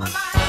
Bye.